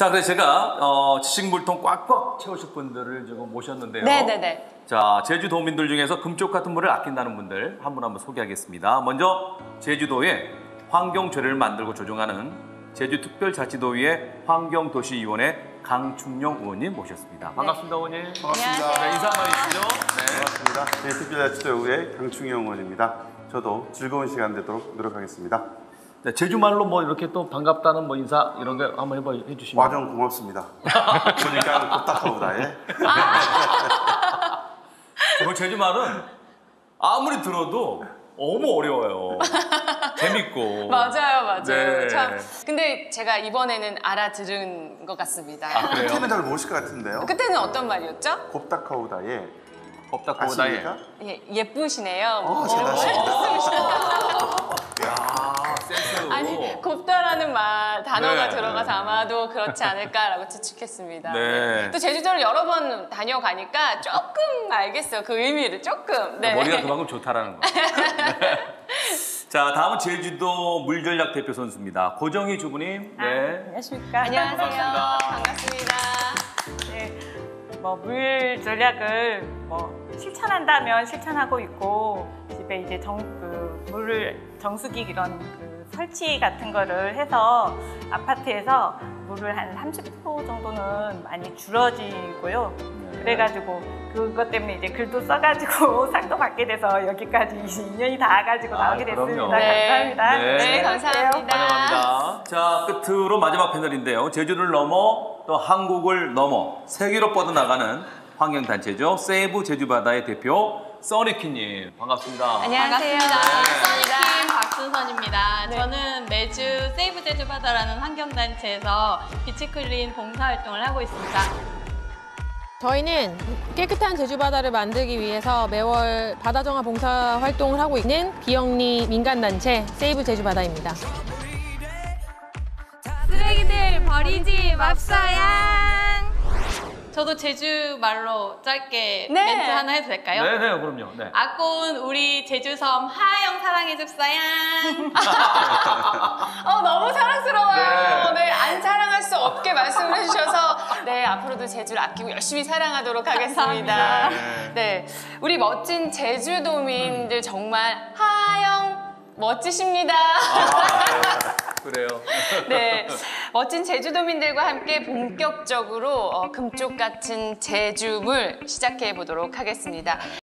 자, 그래서 제가 어, 지식물통 꽉꽉 채우실 분들을 지금 모셨는데요. 네네네. 자, 제주도민들 중에서 금쪽 같은 물을 아낀다는 분들 한 분 한 분 소개하겠습니다. 먼저 제주도에 환경죄를 만들고 조정하는 제주특별자치도의회 환경도시위원회 강충영 의원님 모셨습니다. 반갑습니다, 의원님. 반갑습니다. 네, 인사 한번 해주시죠. 네. 반갑습니다. 제특별자치도의회 강충영 의원입니다. 저도 즐거운 시간 되도록 노력하겠습니다. 네, 제주말로 뭐 이렇게 또 반갑다는 뭐 인사 이런 거 한번 해봐 해주시면. 와정 고맙습니다. 보니까 꽃다카우다에 정말 제주말은 아무리 들어도 너무 어려워요. 재밌고. 맞아요, 맞아요. 네. 참. 근데 제가 이번에는 알아들은 것 같습니다. 아, 그래요? 그때는 잘 모르실 것 같은데요. 그때는 어떤 말이었죠? 고다에. 아십니까? 예, 예쁘시네요. 어, 잘하십니다. 네. 들어가서 아마도 그렇지 않을까라고 추측했습니다. 네. 또 제주도를 여러 번 다녀가니까 조금 알겠어요. 그 의미를 조금. 네. 머리가 그만큼 좋다라는 거. 네. 자, 다음은 제주도 물전략 대표 선수입니다. 고정희 주부님. 네. 안녕하십니까. 안녕하세요. 반갑습니다. 반갑습니다. 네, 뭐 물 전략을 뭐 실천한다면 실천하고 있고 집에 이제 정, 그 물을 정수기 이런 그 설치 같은 거를 해서 아파트에서 물을 한 30% 정도는 많이 줄어지고요. 그래가지고 그것 때문에 이제 글도 써가지고 상도 받게 돼서 여기까지 22년이 다와가지고 아, 나오게 그럼요. 됐습니다. 네. 감사합니다. 네. 네, 감사합니다. 환영합니다. 자, 끝으로 마지막 패널인데요. 제주를 넘어 또 한국을 넘어 세계로 뻗어나가는 환경단체죠. 세이브 제주바다의 대표 써니키님. 반갑습니다. 안녕하세요. 반갑습니다. 써니킴 박순선입니다. 네. 저는 매주 세이브 제주 바다라는 환경단체에서 beach clean 봉사활동을 하고 있습니다. 저희는 깨끗한 제주바다를 만들기 위해서 매월 바다정화 봉사 활동을 하고 있는 비영리 민간단체 세이브 제주바다입니다. 쓰레기들 버리지 맙사양! 저도 제주 말로 짧게 네. 멘트 하나 해도 될까요? 네, 네, 그럼요. 네. 아꼰 우리 제주 섬 하영 사랑해 줍사양! 어, 너무 사랑스러워요. 네. 네. 안 사랑할 수 없게 말씀을 해주셔서 네, 앞으로도 제주를 아끼고 열심히 사랑하도록 하겠습니다. 감사합니다. 네. 우리 멋진 제주도민들 정말 하영 멋지십니다. 그래요. 네. 멋진 제주도민들과 함께 본격적으로 어, 금쪽 같은 제주물 시작해 보도록 하겠습니다.